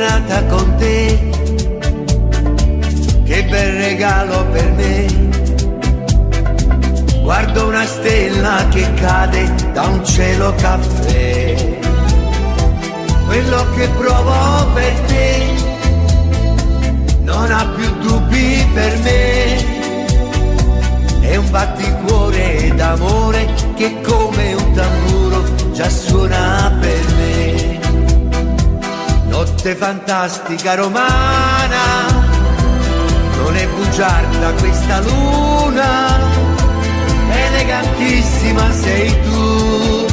serata con te, che bel regalo per me. Guardo una stella che cade da un cielo caffè. Quello che provo per te non ha più dubbi per me. È un batticuore d'amore che come un tamburo già suona per me notte fantastica romana, non è bugiarda questa luna, elegantissima sei tu,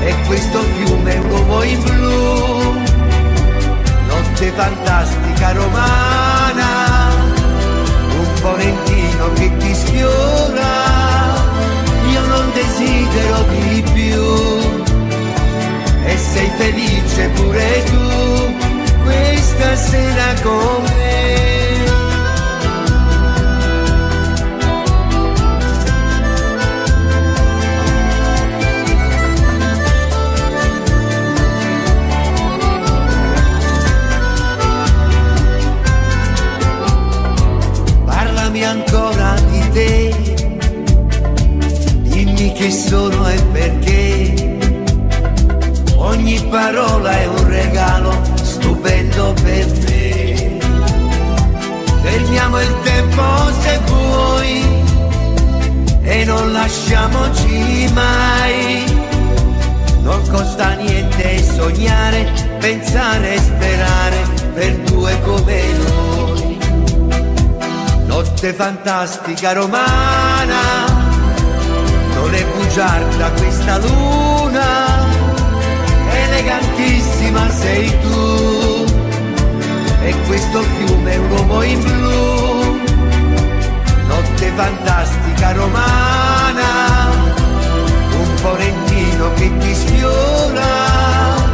e questo fiume è un uomo in blu, notte fantastica romana, un ponentino che ti sfiora, io non desidero di più e sei felice pure tu questa sera con me. ancora di te, dimmi che sono e perché ogni parola è un regalo stupendo per te. Fermiamo il tempo se vuoi e non lasciamoci mai. Non costa niente sognare, pensare e sperare per due come noi. Notte fantastica romana, non è bugiarda questa luce elegantissima sei tu. E questo fiume è un uomo in blu. Notte fantastica romana un forentino che ti sfiora.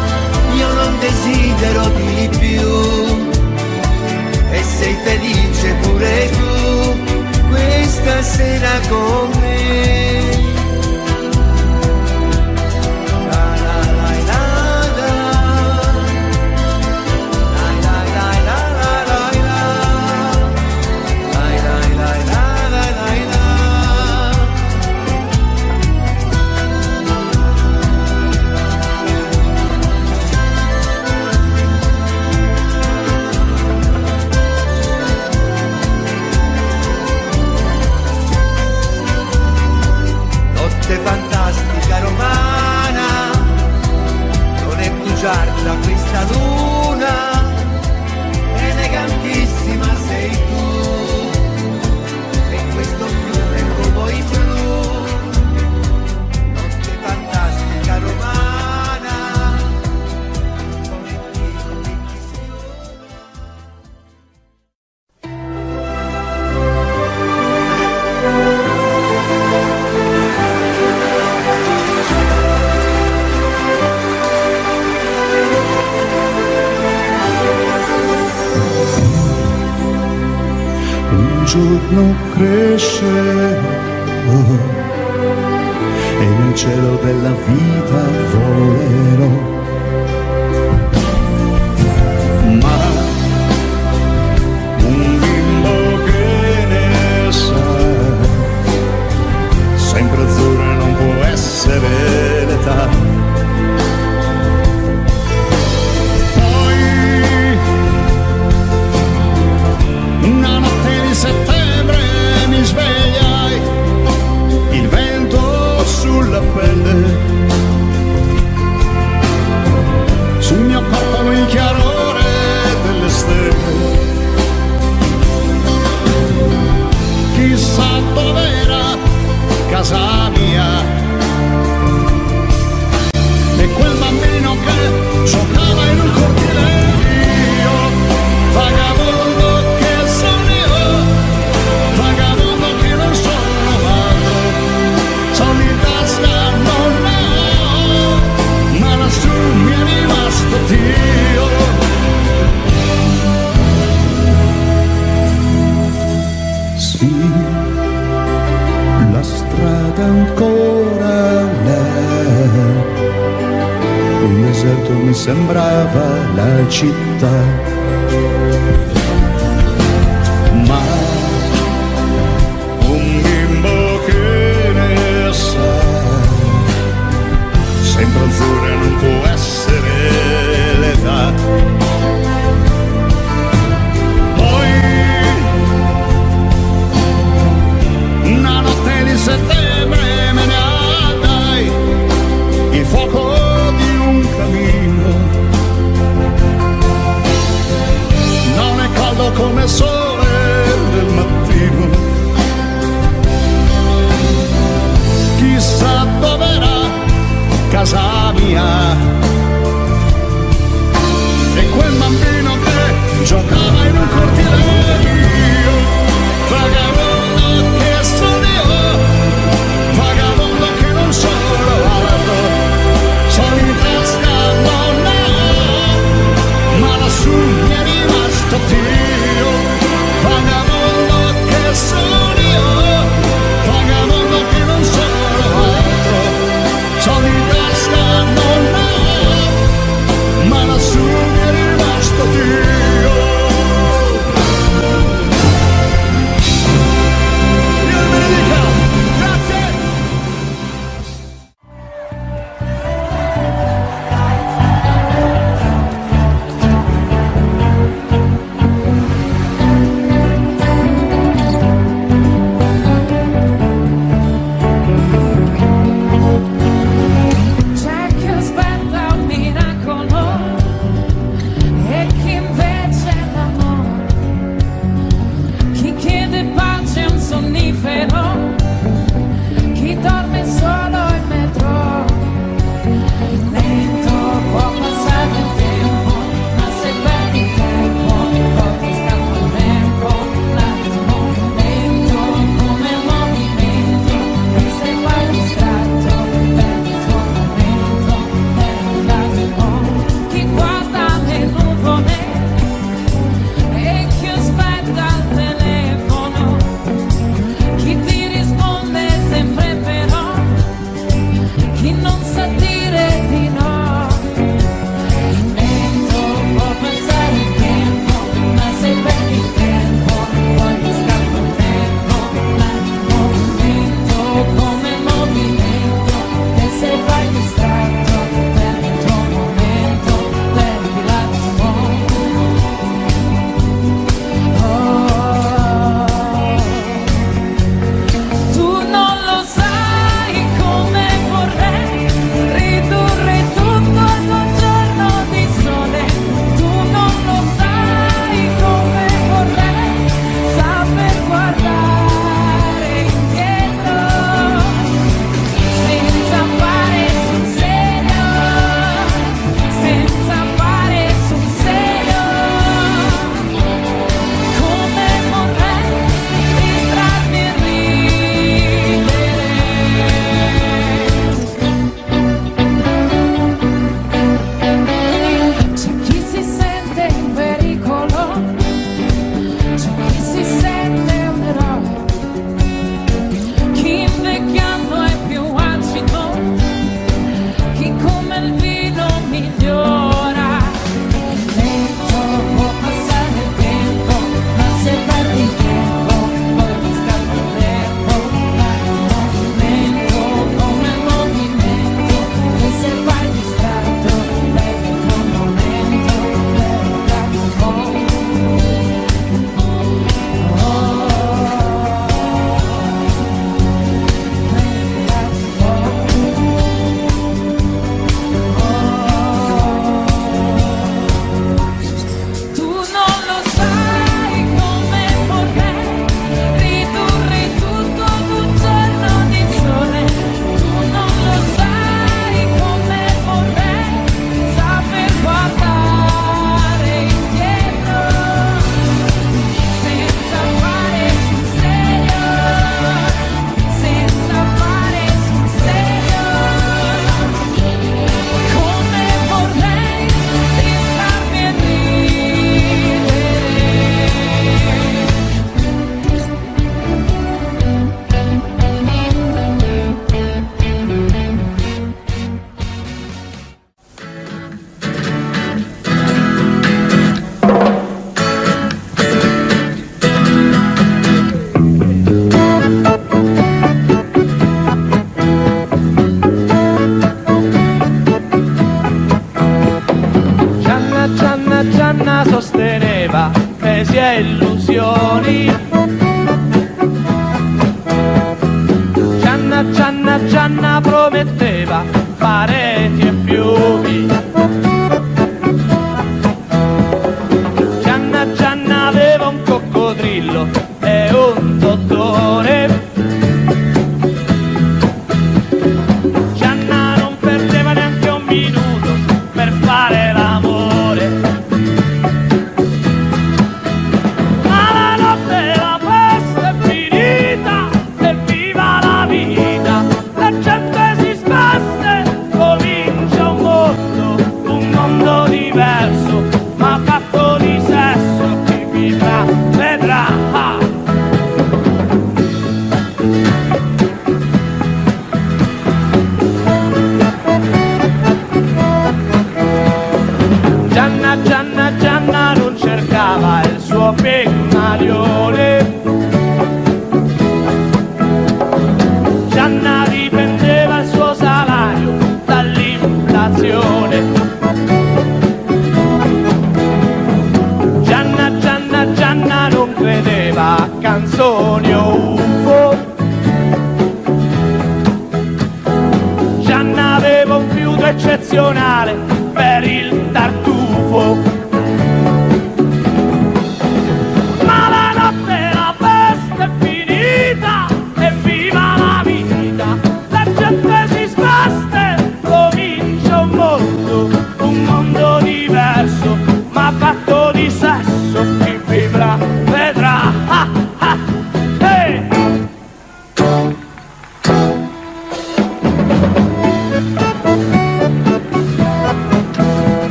acredita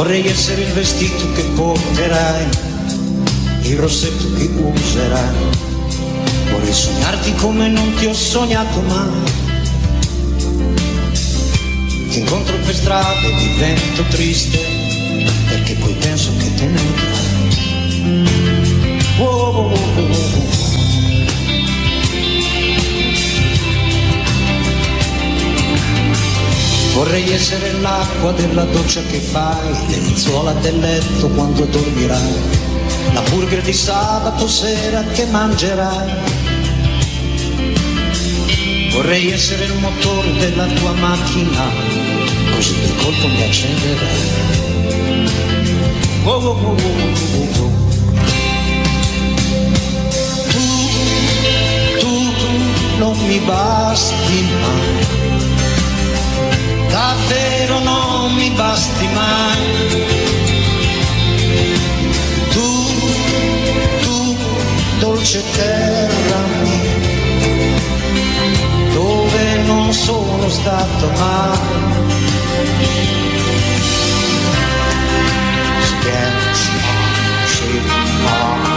Vorrei essere il vestito che porterai, il rossetto che userai. Vorrei sognarti come non ti ho sognato mai. Ti incontro per strada e divento triste, perché poi penso che te ne andrai. Oh, oh, oh, Vorrei essere l'acqua della doccia che fai, le lenzuola del letto quando dormirai, la burger di sabato sera che mangerai. Vorrei essere il motore della tua macchina, così il colpo mi accenderai. Oh oh oh, oh, oh, oh, tu, tu non mi basti mai battero non mi basti mai. Tu, tu, dolce terra mia, dove non sono stato mai. Dance, shake,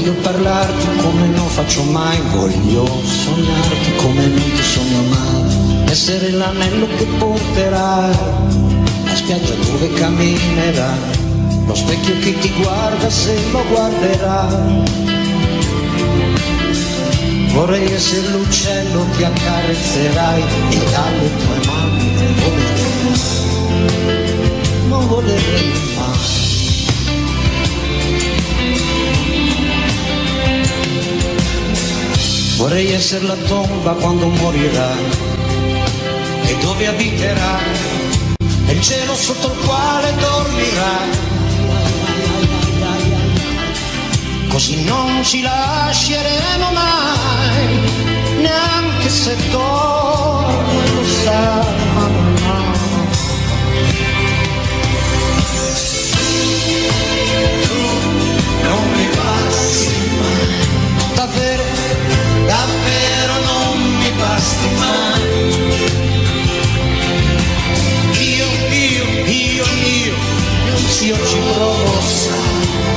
Voglio parlarti come non faccio mai, voglio sognarti come non ti sogno mai, essere l'anello che porterai, la spiaggia dove camminerai, lo specchio che ti guarda se lo guarderà. Vorrei essere l'uccello che accarezzerai e dalle tue mani non volerei mai. Non volerei mai. Vorrei essere la tomba quando morirà e dove abiterà e il cielo sotto il quale dormirà. Così non ci lasceremo mai, neanche se torno lo sa. lastimar. Io, io, io, io, io, io ti provo, sai.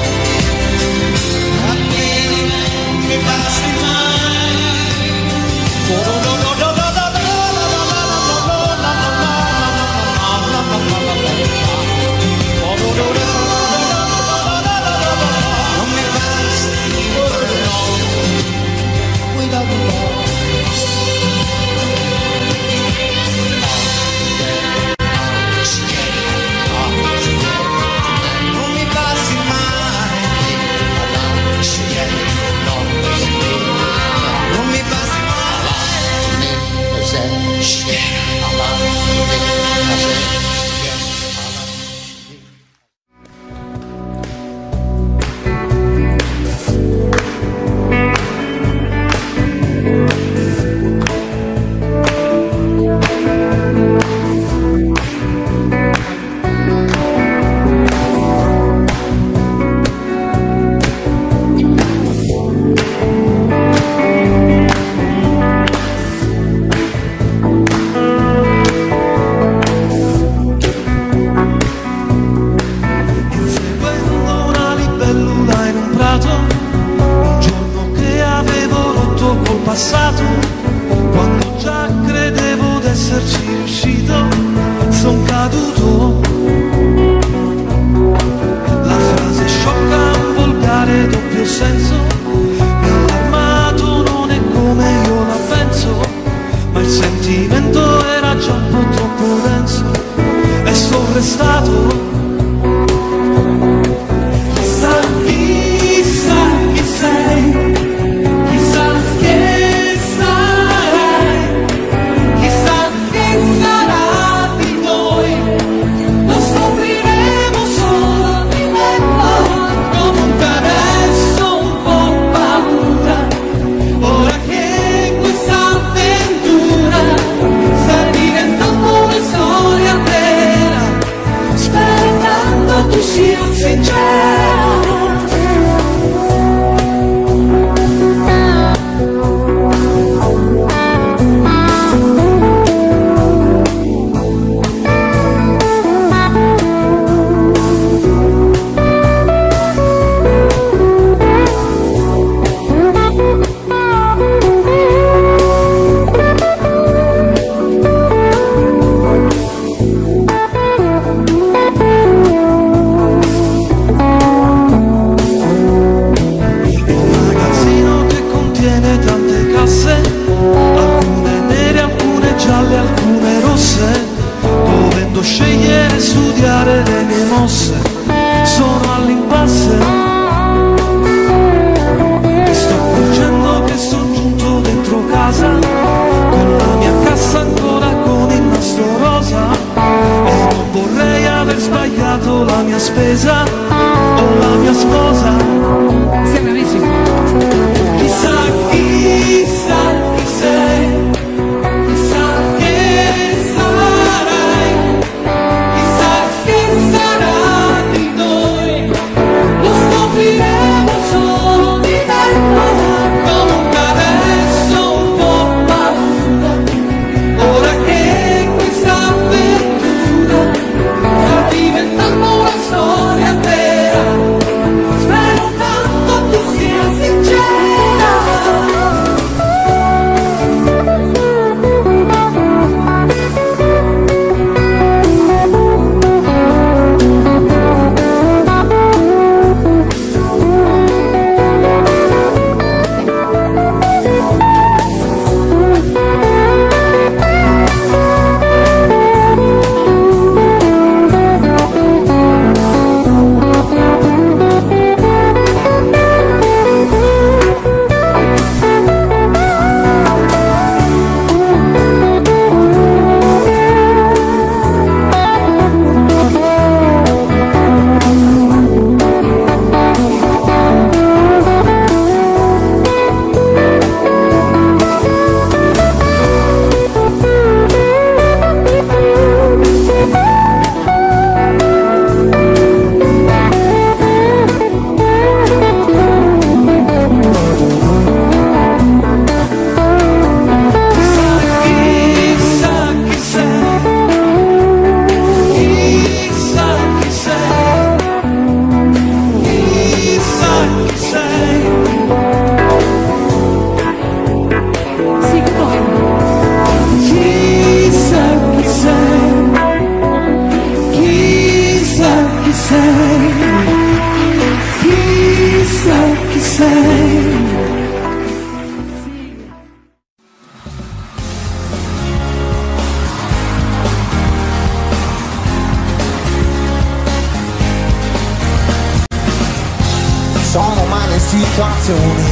Situazioni,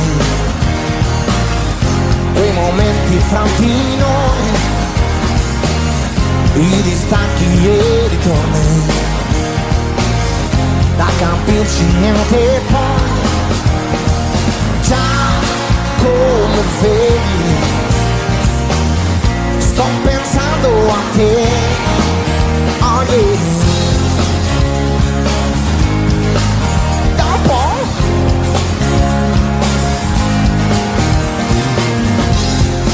quei momenti fra noi, i distacchi e i ritorni, da capirci niente poi, già come vedi, sto pensando a te, oh yeah.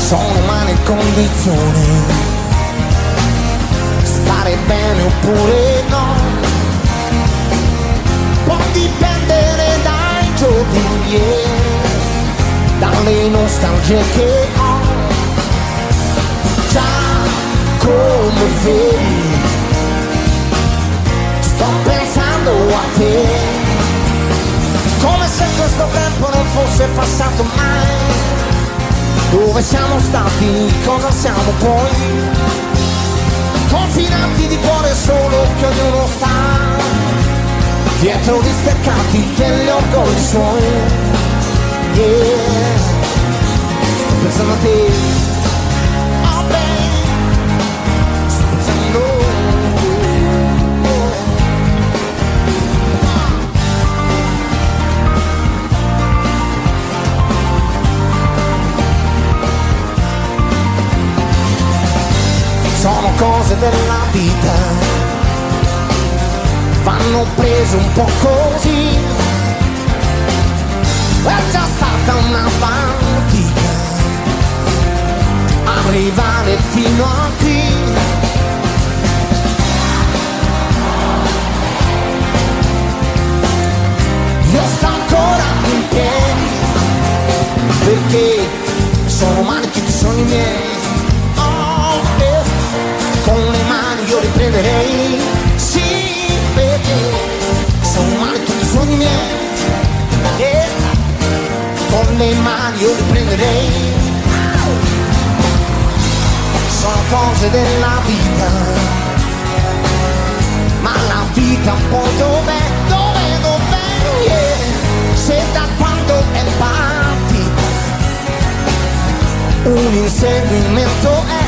Sono umane condizioni. Stare bene oppure no? Può dipendere dai giorni yeah, dalle nostalgie che ho. Già come vedi sto pensando a te. Come se questo tempo non fosse passato mai dove siamo stati, cosa siamo poi? Confinanti di cuore solo che ognuno sta Dietro gli steccati degli orgogli suoi. Yeah. Sto pensando a te cose della vita, vanno prese un po' così, è già stata una fatica arrivare fino a qui. Io sto ancora in piedi perché sono umani tutti i miei. Riprenderei, sì, perché sono umani tutti i sogni miei, e con le mani io riprenderei, sono cose della vita, ma la vita poi dov'è, dov'è, dov'è, yeah. se da quando è partita, un inseguimento è,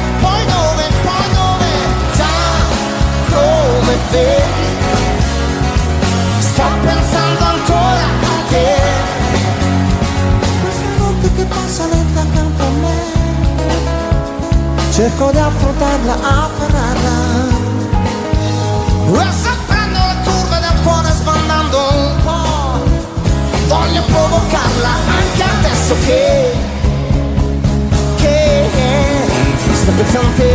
vedi, sto pensando ancora a te. Questa notte che passa lenta accanto a me, cerco di affrontarla, afferrarla. E se prendo le curve del cuore sbandando un po', voglio provocarla anche adesso che che sto pensando a te,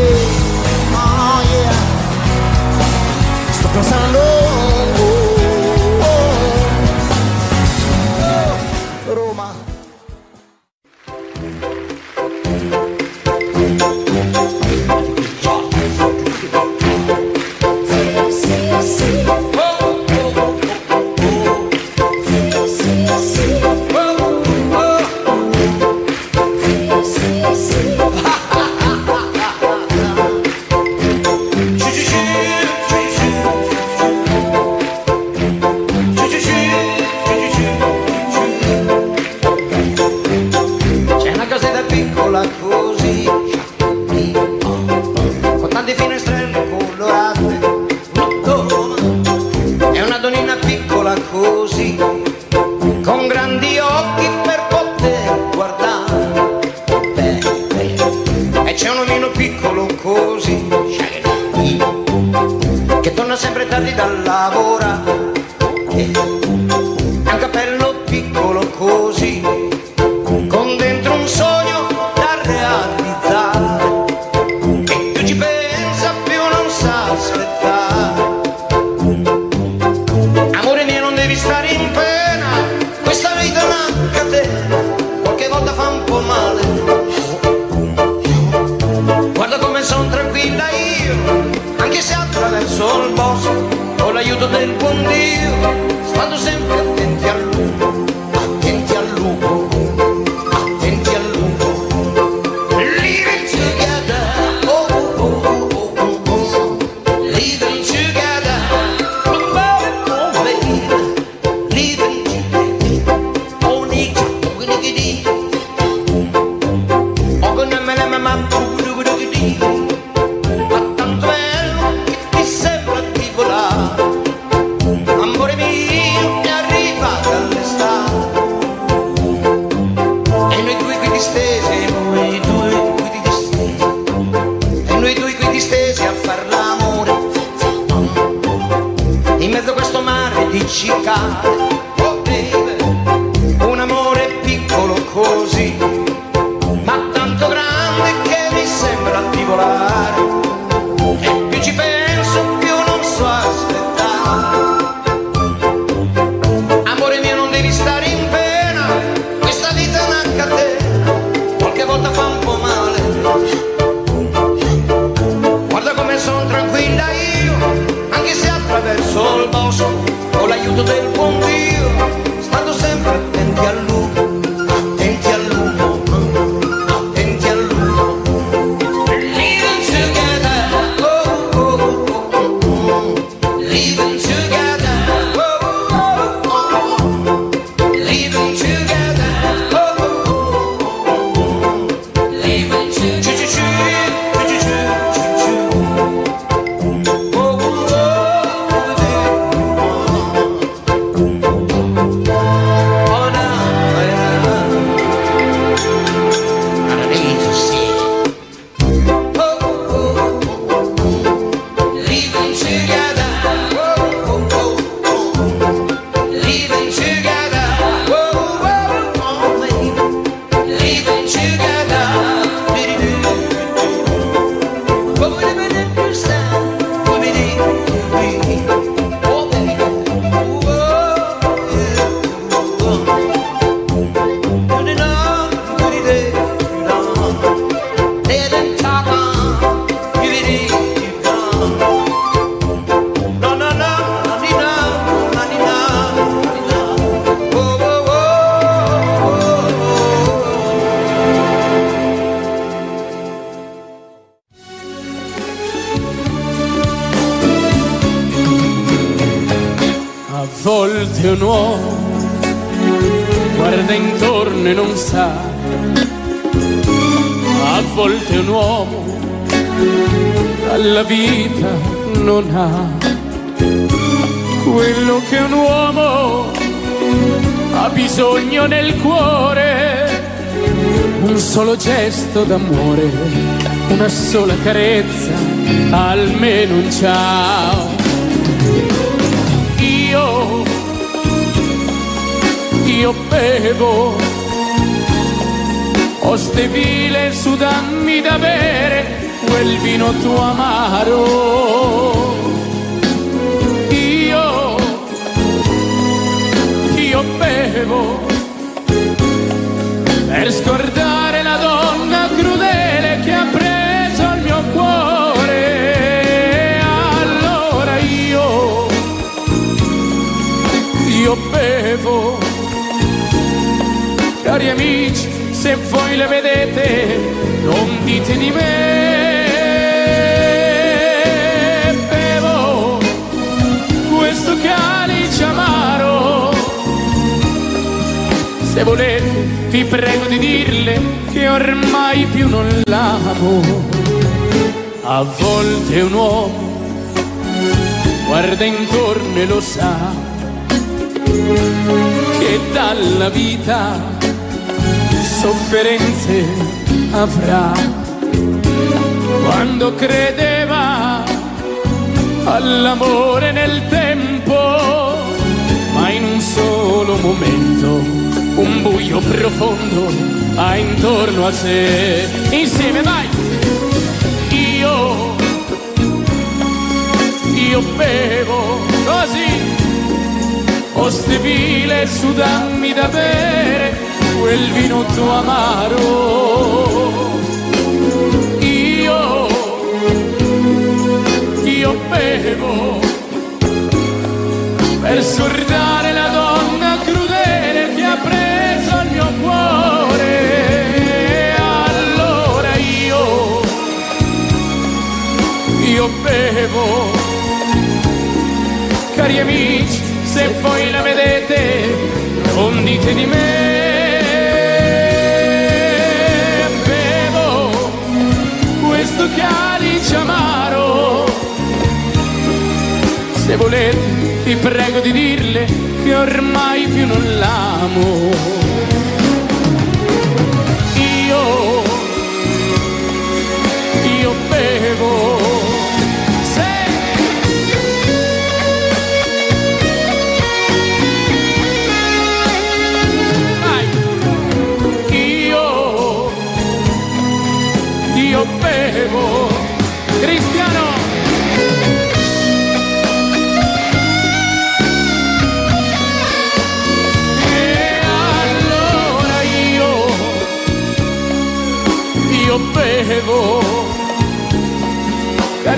oh yeah, sto pensando, oh, gesto d'amore, una sola carezza, almeno un ciao. Io, io bevo, ho ste vile su dammi da bere quel vino tuo amaro. Io, io bevo per scordare crudele che ha preso il mio cuore. Allora io, io bevo. Cari amici, se voi le vedete, non dite di me. Se volete vi prego di dirle che ormai più non l'amo. A volte un uomo guarda intorno e lo sa che dalla vita sofferenze avrà. Quando credeva all'amore nel tempo, ma in un solo momento un buio profondo ha intorno a sé. Insieme vai! Io, io bevo così, o stevile su dammi da bere quel vinotto amaro. Io, io bevo per sordare la donna preso il mio cuore. Allora io, io bevo, cari amici, se voi la vedete, non dite di me. Bevo questo calice amaro. Se volete, vi prego di dirle che ormai più non l'amo. Io, io bevo. Vai. Io, io bevo. Cristiano.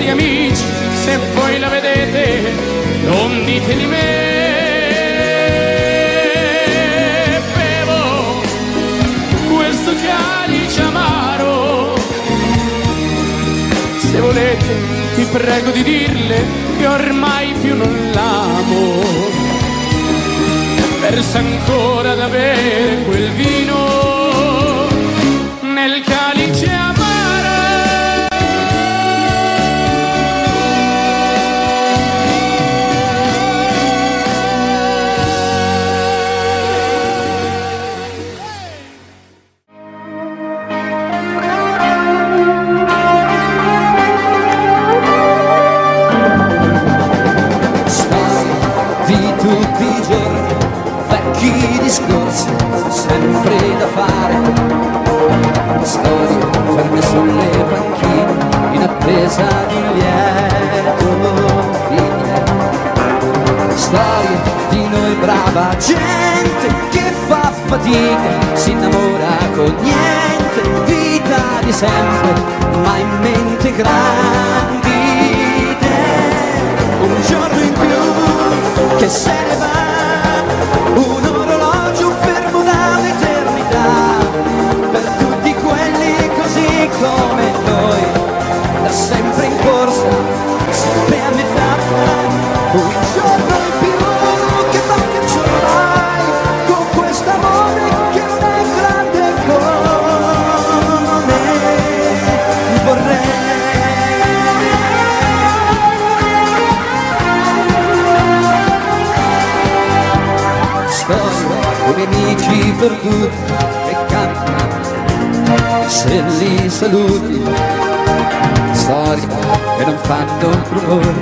Amici, se voi la vedete, non dite di me. Bevo questo calice amaro. Se volete, vi prego di dirle che ormai più non l'amo. Versa ancora da bere quel vino nel calice brava gente che fa fatica, si innamora con niente, vita di sempre, ma in mente grandi idee. Un giorno in più che se ne va, un orologio fermo da un'eternità, per tutti quelli così come noi, da sempre in corsa, sempre a metà. Amici perduti che cantano se li saluti. Storie che non fanno rumore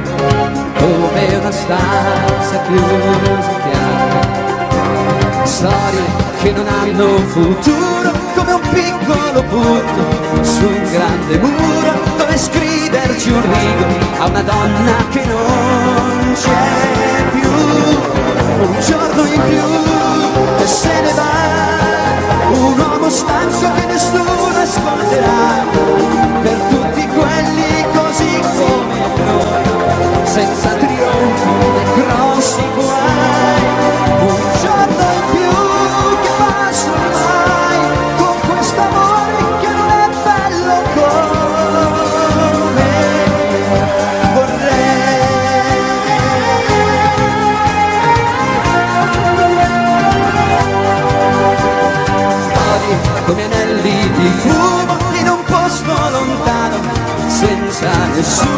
come una stanza chiusa in pianta. Storie che non hanno futuro come un piccolo punto su un grande muro dove scriverci un rigo a una donna che non c'è più. Un giorno in più che se ne va, un uomo stanco che nessuno ascolterà per tutti It's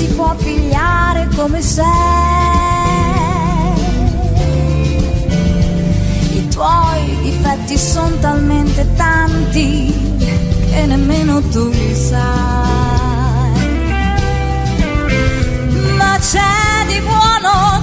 si può pigliare come sei. I tuoi difetti sono talmente tanti che nemmeno tu li sai. Ma c'è di buono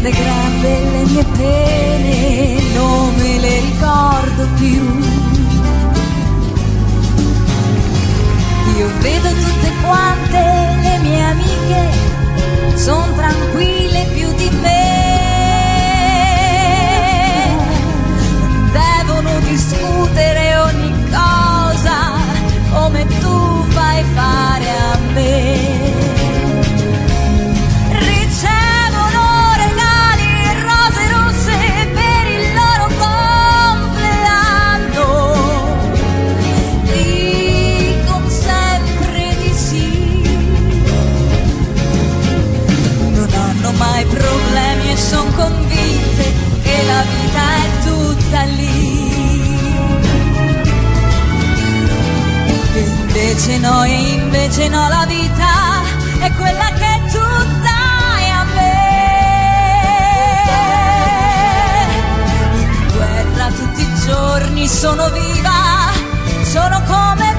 grande, grande, le mie pene non me le ricordo più. Io vedo tutte quante le mie amiche, sono tranquille più di me. Invece no, e invece no, la vita è quella che tu dai a me. In guerra tutti i giorni sono viva, sono come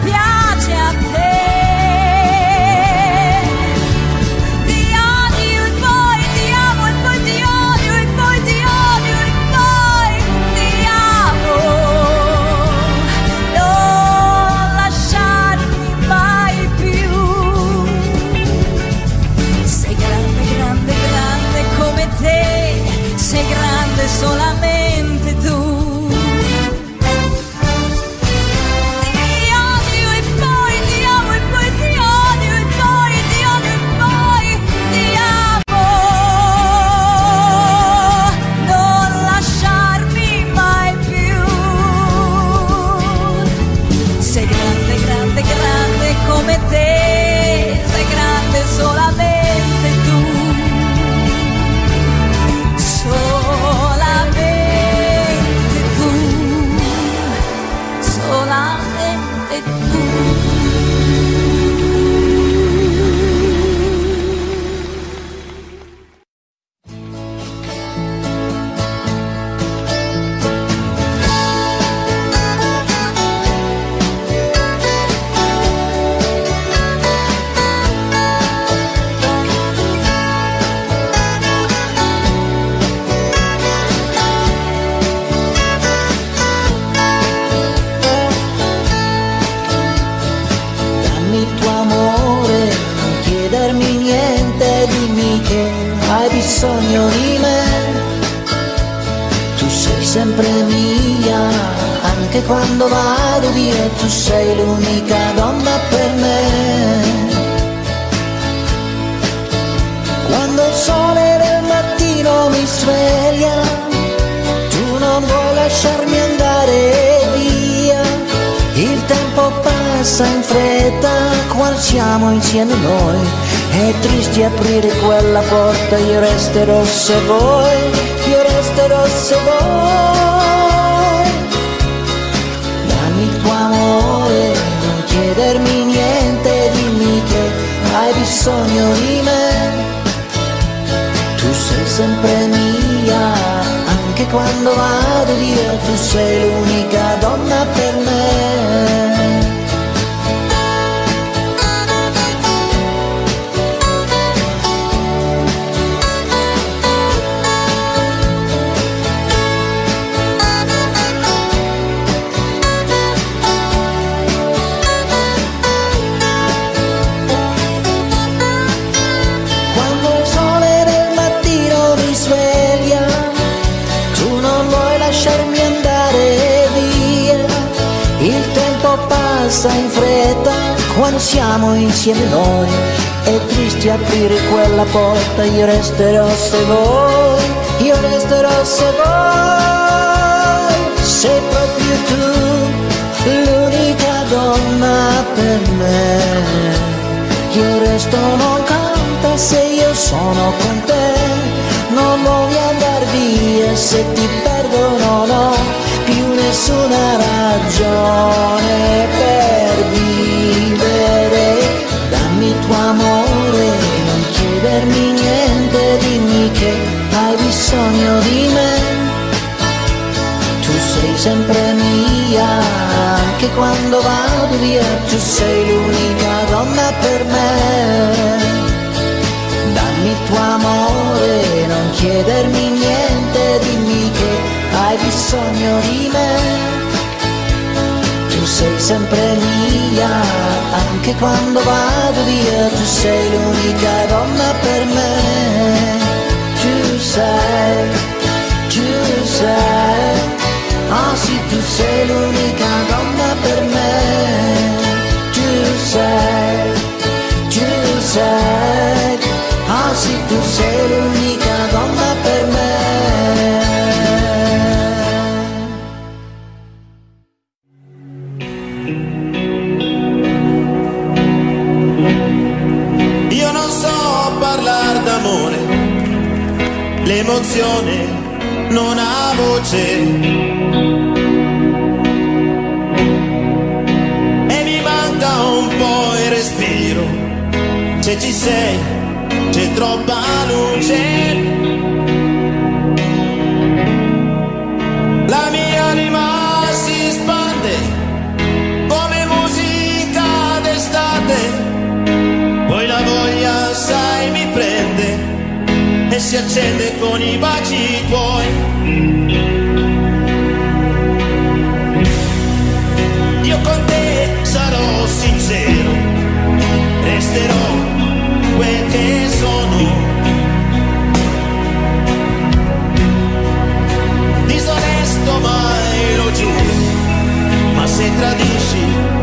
passa in fretta quando siamo insieme noi. È triste aprire quella porta, io resterò se vuoi, io resterò se vuoi. Sei proprio tu l'unica donna per me. il resto non conta se io sono con te. Non voglio andare via se ti perdo non ho più nessuna ragione per vivere. Dammi tuo amore, non chiedermi niente, dimmi che hai bisogno di me. Tu sei sempre mia, anche quando vado via, tu sei l'unica donna per me. Dammi tuo amore, non chiedermi niente, dimmi bisogno di me. Tu sei sempre mia, anche quando vado via, tu sei l'unica donna per me. Tu sei, tu sei, oh sì, tu sei l'unica donna per me. Tu sei, tu sei, oh sì, tu sei l'unica l'emozione non ha voce. E mi manca un po' il respiro, se ci sei c'è troppa luce. Accende con i baci tuoi. Io con te sarò sincero, resterò quel che sono. Disonesto mai lo giuro, ma se tradisci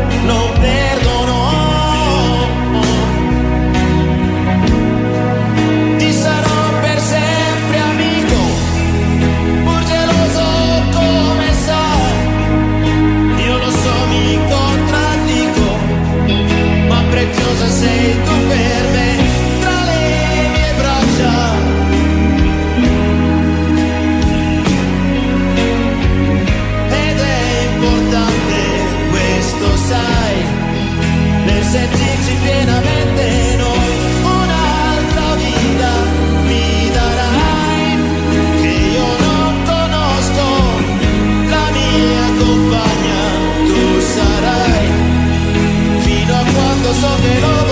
eso te lo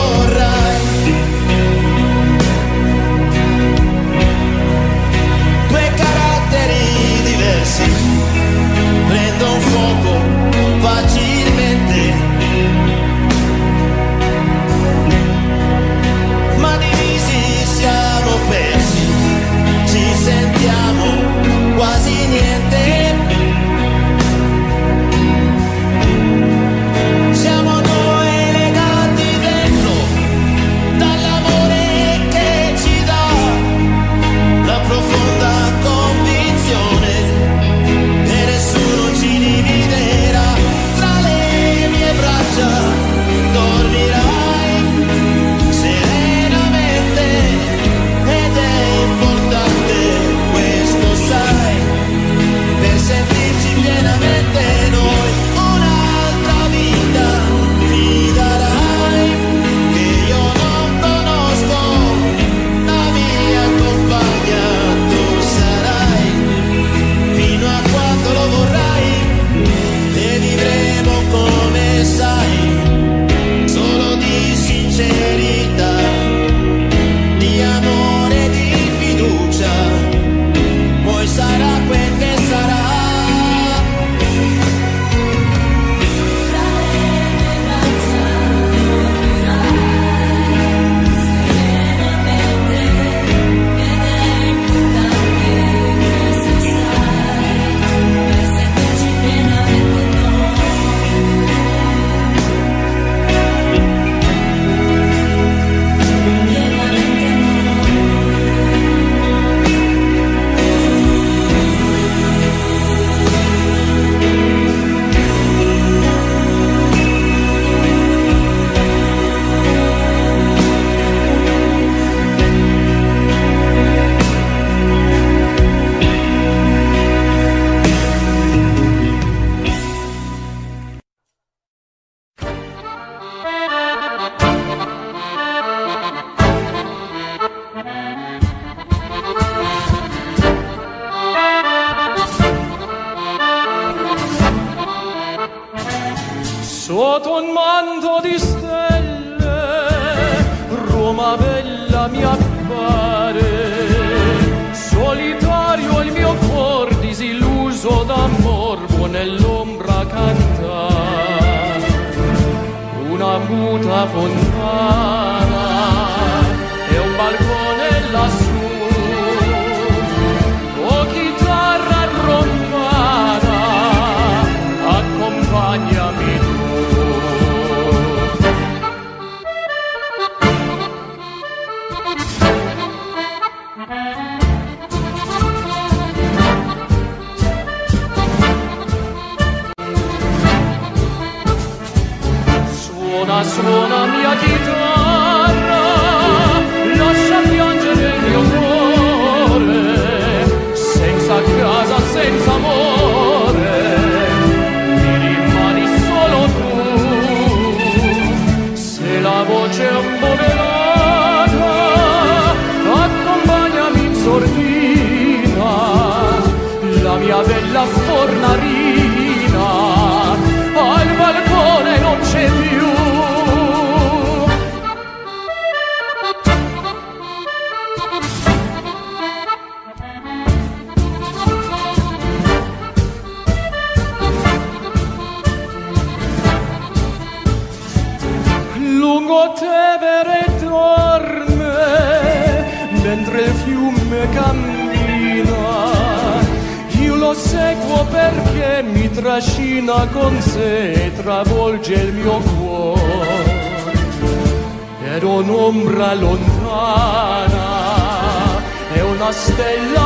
Suona, suona mia chitarra, e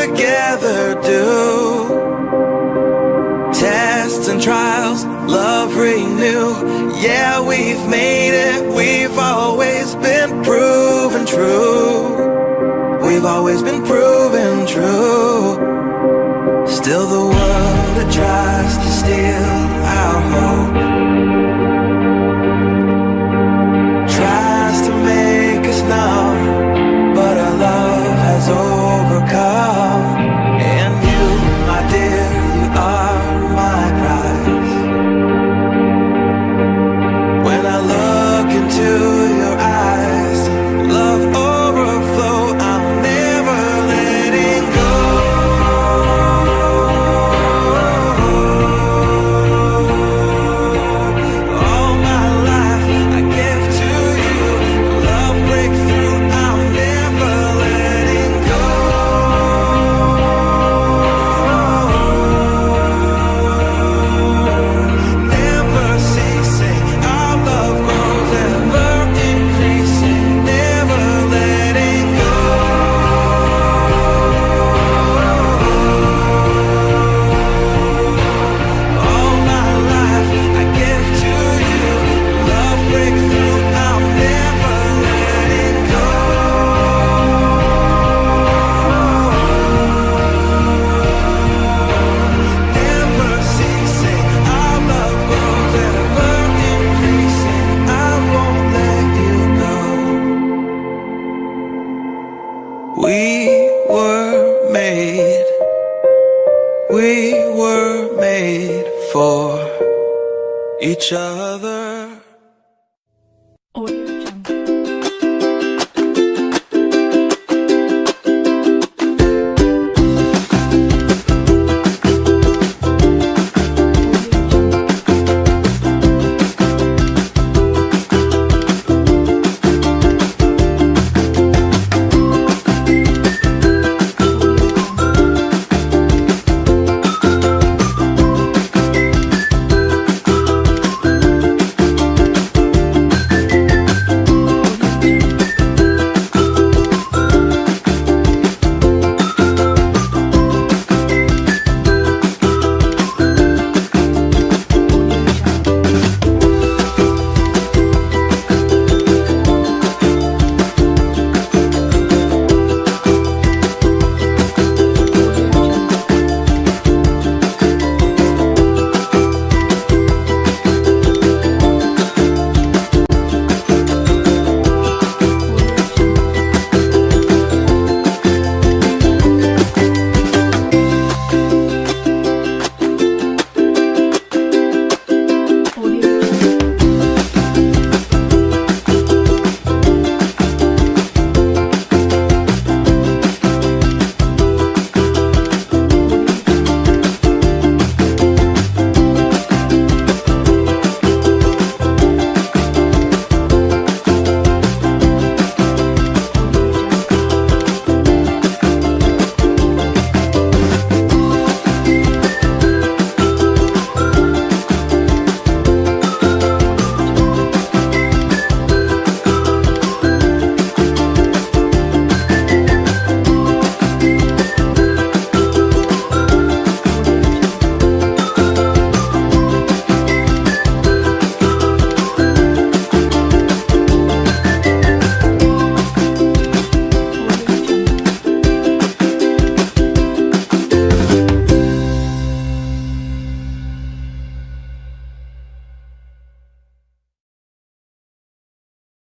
together do. Tests and trials, love renew. Yeah, we've made it, we've always been proven true. We've always been